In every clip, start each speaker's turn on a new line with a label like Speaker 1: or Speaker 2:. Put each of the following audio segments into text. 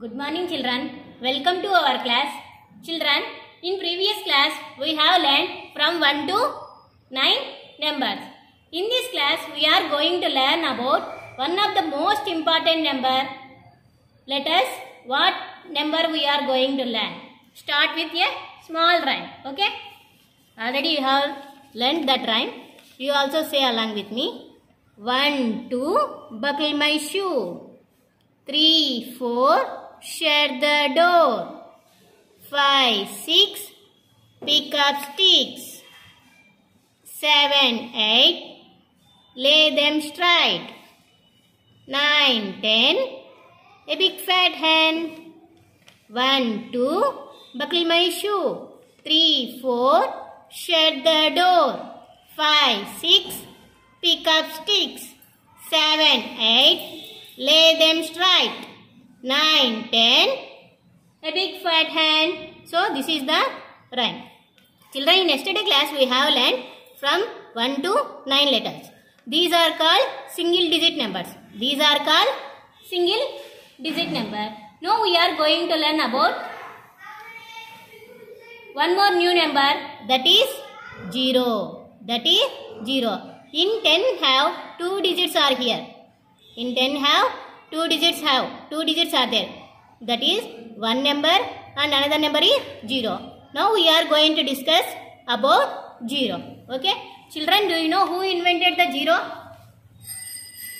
Speaker 1: Good morning children. Welcome to our class. Children, in previous class we have learned from 1 to 9 numbers. In this class we are going to learn about one of the most important number. Let us what number we are going to learn. Start with a small rhyme. Okay? Already you have learned that rhyme. You also say along with me. 1, 2, buckle my shoe. Three, four, shut the door. Five, six, pick up sticks. Seven, eight, lay them straight. Nine, ten, a big fat hen. One, two, buckle my shoe. Three, four, shut the door. Five, six, pick up sticks. Seven, eight, lay them straight. Nine, ten, a big fat hand. So this is the rhyme. Children, in yesterday class we have learned from 1 to 9 letters. These are called single digit numbers. These are called single digit number. Now we are going to learn about one more new number that is 0. That is 0. In 10 have 2 digits are here. In 10 have 2 digits have. 2 digits are there. That is one number and another number is 0. Now we are going to discuss about 0. Okay. Children, do you know who invented the 0?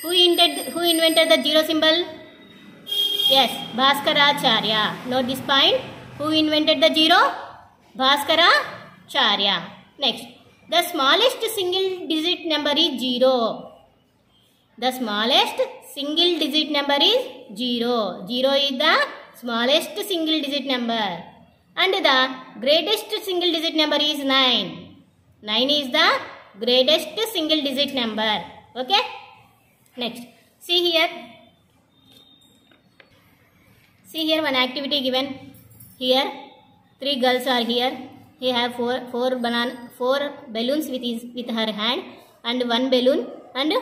Speaker 1: Who invented, who invented the 0 symbol? Yes, Bhaskaracharya. Note this point. Who invented the 0? Bhaskaracharya. Next. The smallest single digit number is 0. The smallest single digit number is 0. 0 is the smallest single digit number. And the greatest single digit number is 9. 9 is the greatest single digit number. Okay? Next. See here. See here one activity given. Here three girls are here. He have four four banana four balloons with his with her hand and one balloon and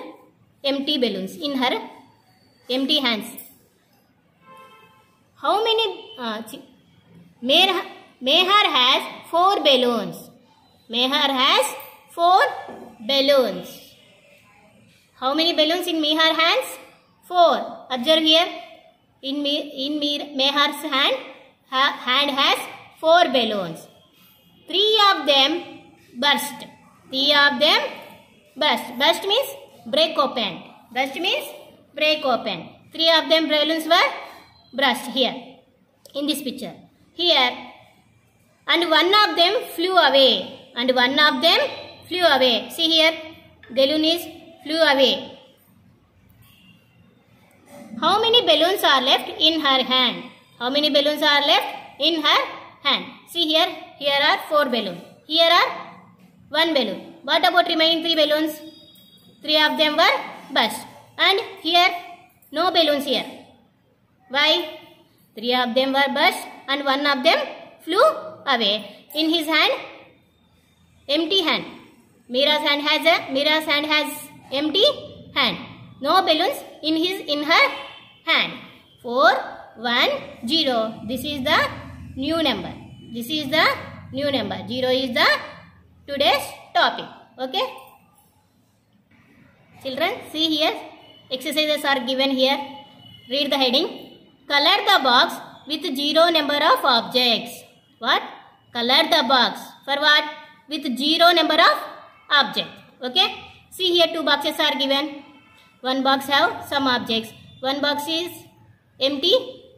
Speaker 1: empty balloons in her empty hands. How many? Uh, Mehar has four balloons. Mehar has four balloons. How many balloons in Mehar hands? Four. Observe here. In me in Me- Mehar's hand, ha- hand has four balloons. Three of them burst. Three of them burst. Burst means break open. Burst means break open. Three of them balloons were burst here in this picture. Here and one of them flew away and one of them flew away. See here balloon is flew away. How many balloons are left in her hand? How many balloons are left in her hand? See here, here are four balloons. Here are one balloon. What about remaining three balloons? Three of them were burst. And here, no balloons here. Why? Three of them were burst and one of them flew away. In his hand, empty hand. Mira's hand has a Mira's hand has empty hand. No balloons in his in her hand. Four, one, zero. This is the new number. This is the new number. Zero is the today's topic. Okay. Children, see here. Exercises are given here. Read the heading. Color the box with zero number of objects. What? Color the box. For what? With zero number of objects. Okay. See here two boxes are given. One box have some objects. One box is empty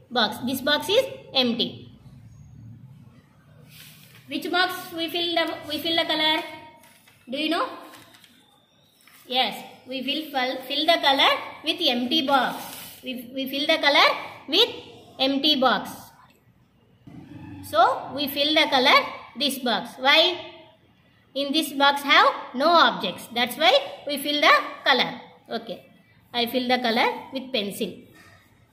Speaker 1: box. This box is empty. Which box we fill the we fill the color? Do you know? Yes, we will fill, fill the color with empty box. We, we fill the color with empty box. So we fill the color this box. Why? In this box have no objects. That's why we fill the color. Okay. I fill the color with pencil.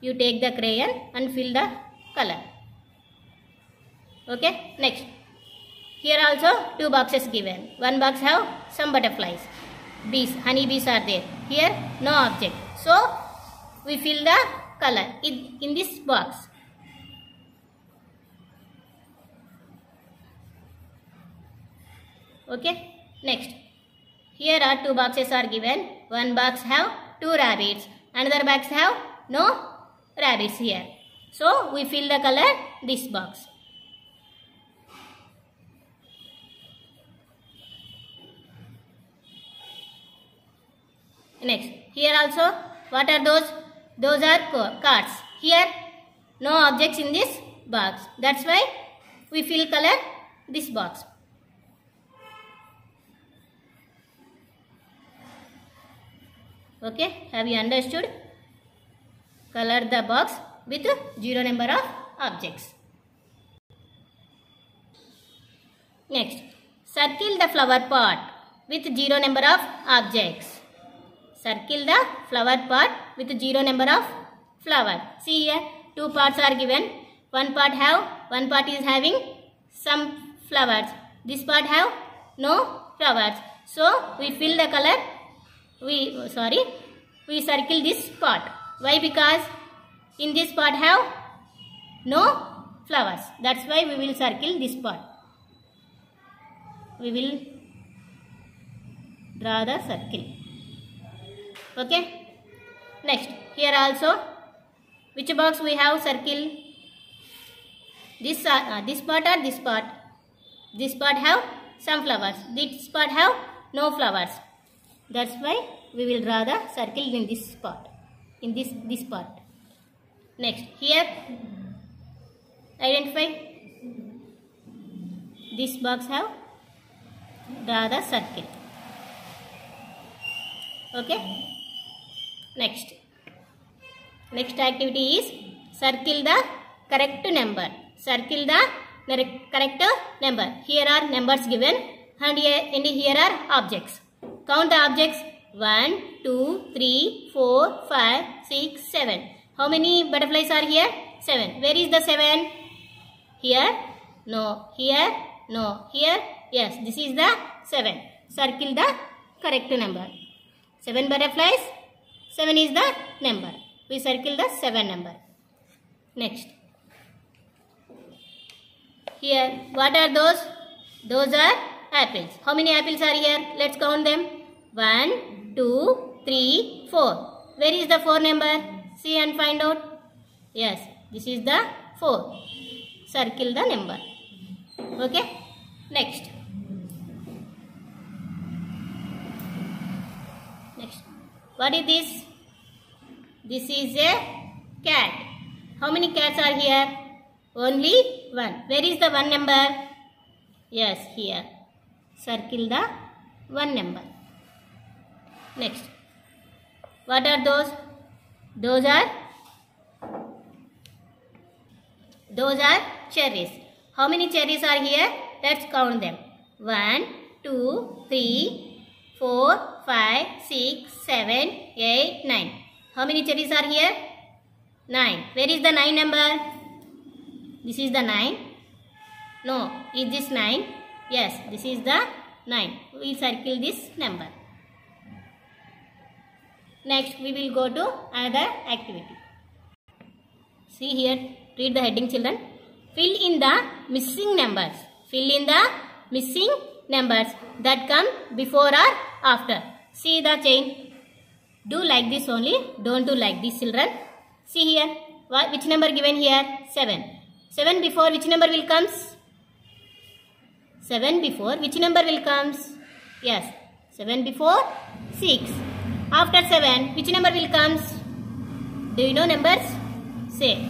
Speaker 1: You take the crayon and fill the color. Okay. Next. Here also two boxes given. One box have some butterflies bees honey bees are there. Here no object. So we fill the color in, in this box. Okay next. Here are two boxes are given. One box have two rabbits. Another box have no rabbits here. So we fill the color this box. Next, here also, what are those? Those are cards. Here, no objects in this box. That's why we fill color this box. Okay, have you understood? Color the box with zero number of objects. Next, circle the flower pot with zero number of objects. Circle the flower part with zero number of flower. See here, two parts are given. One part have, one part is having some flowers. This part have no flowers. So we fill the color. We sorry, we circle this part. Why? Because in this part have no flowers. That's why we will circle this part. We will draw the circle. Okay. Next, here also, which box we have circle? This uh, uh, this part or this part? This part have some flowers. This part have no flowers. That's why we will draw the circle in this part. In this this part. Next, here identify. This box have draw the circle. Okay. Next. Next activity is circle the correct number. Circle the correct number. Here are numbers given and here, and here are objects. Count the objects. 1, 2, 3, 4, 5, 6, 7. How many butterflies are here? 7. Where is the 7? Here? No. Here? No. Here? Yes. This is the 7. Circle the correct number. 7 butterflies. 7 is the number. We circle the 7 number. Next. Here, what are those? Those are apples. How many apples are here? Let's count them. 1, 2, 3, 4. Where is the 4 number? See and find out. Yes, this is the 4. Circle the number. Okay. Next. Next. What is this? This is a cat. How many cats are here? Only one. Where is the one number? Yes, here. Circle the one number. Next. What are those? Those are those are cherries. How many cherries are here? Let's count them. One, two, three, four, five, six, seven, eight, nine. How many cherries are here? 9. Where is the 9 number? This is the 9. No. Is this 9? Yes. This is the 9. We circle this number. Next we will go to another activity. See here. Read the heading children. Fill in the missing numbers. Fill in the missing numbers that come before or after. See the chain. Do like this only. Don't do like this children. See here. What, which number given here? 7. 7 before which number will comes? 7 before which number will comes? Yes. 7 before 6. After 7 which number will comes? Do you know numbers? Say.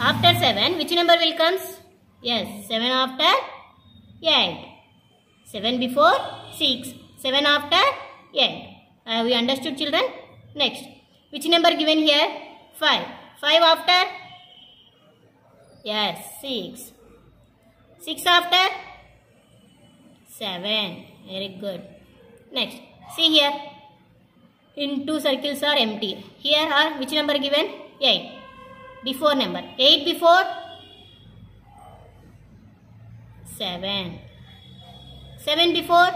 Speaker 1: After 7 which number will comes? Yes. 7 after 8. 7 before 6. 7 after 8. Uh, Have we understood children? Next. Which number given here? 5. 5 after? Yes, 6. 6 after? 7. Very good. Next. See here. In two circles are empty. Here are which number given? 8. Before number. 8 before? 7. 7 before?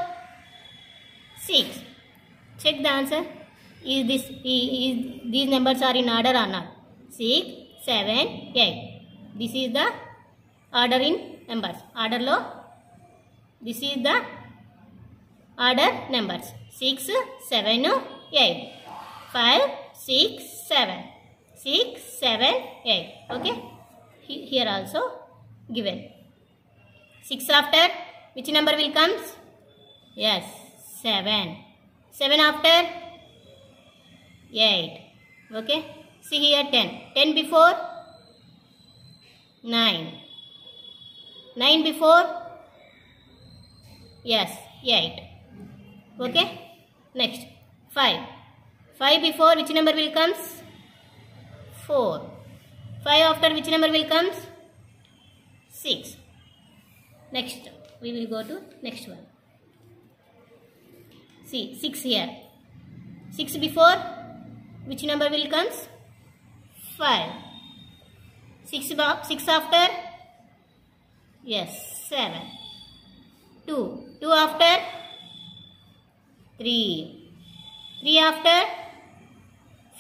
Speaker 1: 6. Check the answer. Is this is these numbers are in order or not? 6, 7, 8. This is the order in numbers. Order లో this is the order numbers 6 7 8 5 6 7 6 7 8 okay here also given 6 after which number will comes yes 7 7 after 8 okay? See here 10 10 before 9 9 before yes 8 okay? Next. 5 5 before which number will comes? 4 5 after which number will comes? 6 next. We will go to next one see 6 here. 6 before which number will comes? 5 6 bo- 6 after? Yes 7 2 2 after? 3 3 after?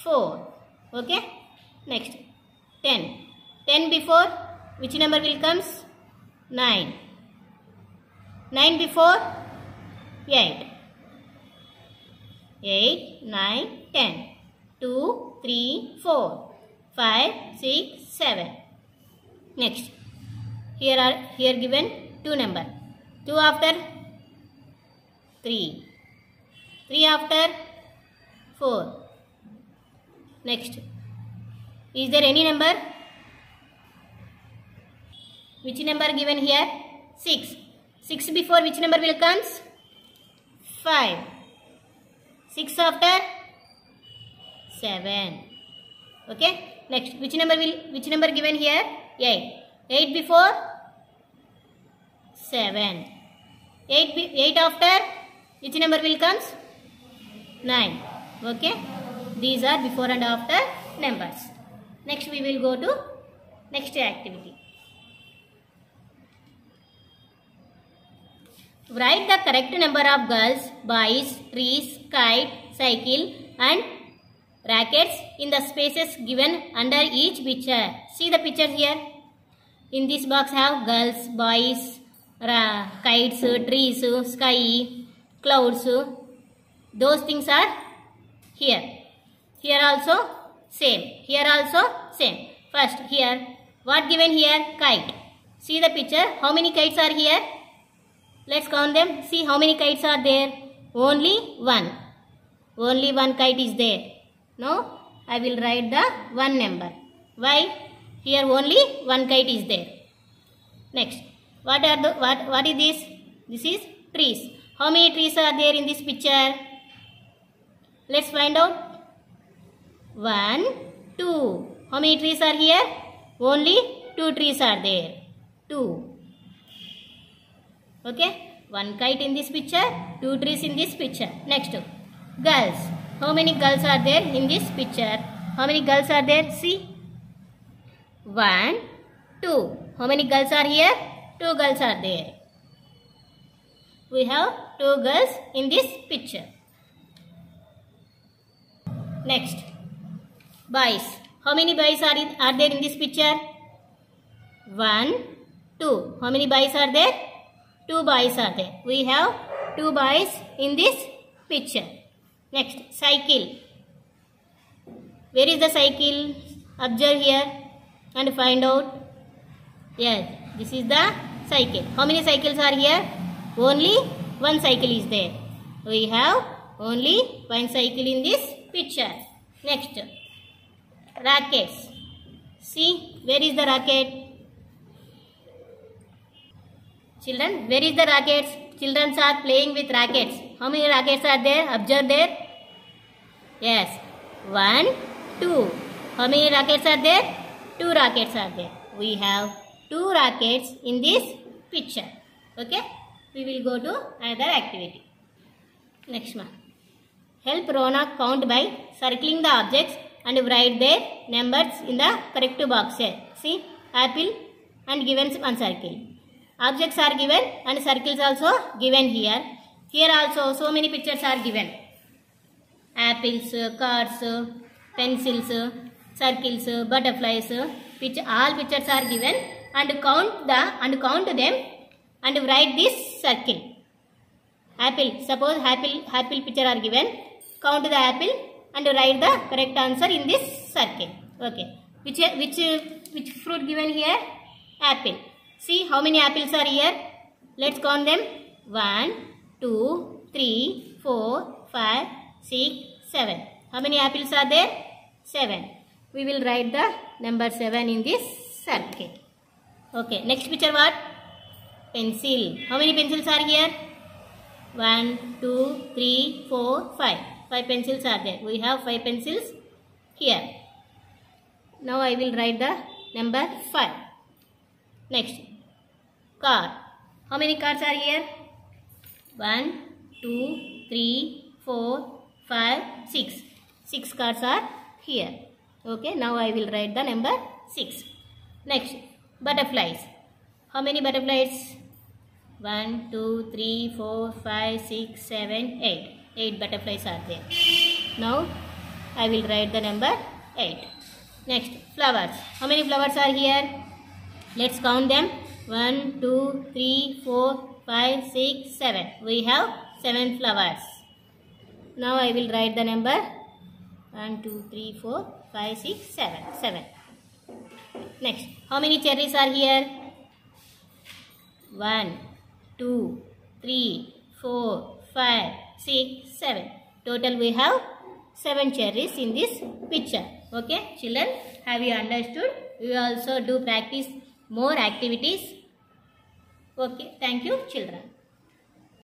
Speaker 1: 4 okay? Next. 10 10 before which number will comes? 9 9 before? 8 8 9 10 2 3 4 5 6 7 next. Here are here given two number. 2 after 3 3 after 4 next. Is there any number? Which number given here? 6 6 before which number will comes? 5 6 after 7 okay? Next which number will which number given here? 8 8 before 7 8 be- 8 after which number will comes? 9 okay? These are before and after numbers. Next we will go to next activity Write the correct number of girls, boys, trees, kite, cycle and rackets in the spaces given under each picture. See the pictures here. In this box have girls, boys, kites, trees, sky, clouds. Those things are here. Here also same. Here also same. First here. What given here? Kite. See the picture. How many kites are here? Let's count them. See how many kites are there? Only one. Only one kite is there. No, I will write the one number. Why? Here only one kite is there. Next, what are the what what is this? This is trees. How many trees are there in this picture? Let's find out. One, two. How many trees are here? Only two trees are there. Two. Okay. One kite in this picture, two trees in this picture. Next, girls. How many girls are there in this picture? How many girls are there? See. One, two. How many girls are here? Two girls are there. We have two girls in this picture. Next, boys. How many boys are, in, are there in this picture? One, two. How many boys are there? Two boys are there. We have two boys in this picture. Next, cycle. Where is the cycle? Observe here and find out. Yes, this is the cycle. How many cycles are here? Only one cycle is there. We have only one cycle in this picture. Next, rackets. See, where is the racket? Children, where is the rackets? Children are playing with rackets. How many rackets are there? Observe there. Yes. One, two. How many rackets are there? Two rackets are there. We have two rackets in this picture. Okay. We will go to another activity. Next one. Help Rona count by circling the objects and write their numbers in the correct box here. See, apple and given one circle. Objects are given and circles also given here. Here also so many pictures are given. Apples, cars, pencils, circles, butterflies, which all pictures are given and count the and count them and write this circle. apple. Suppose apple apple picture are given. Count the apple and write the correct answer in this circle. Okay. Which which which fruit given here? Apple. See how many apples are here? Let's count them. One, two, three, four, five, six, seven. How many apples are there? Seven. We will write the number seven in this circle. Okay. Next picture what? Pencil. How many pencils are here? One, two, three, four, five. Five pencils are there. We have five pencils here. Now I will write the number five. Next, car. How many cars are here? One, two, three, four, five, six. Six cars are here. Okay, now I will write the number six. Next, butterflies. How many butterflies? One, two, three, four, five, six, seven, eight. Eight butterflies are there. Now I will write the number eight. Next, flowers. How many flowers are here? Let's count them. One, two, three, four, five, six, seven. We have seven flowers. Now I will write the number. One, two, three, four, five, six, seven. 7. Seven. Next, how many cherries are here? One, two, three, four, five, six, seven. Total we have seven cherries in this picture. Okay, children, have you understood? We also do practice more activities. Okay, thank you, children.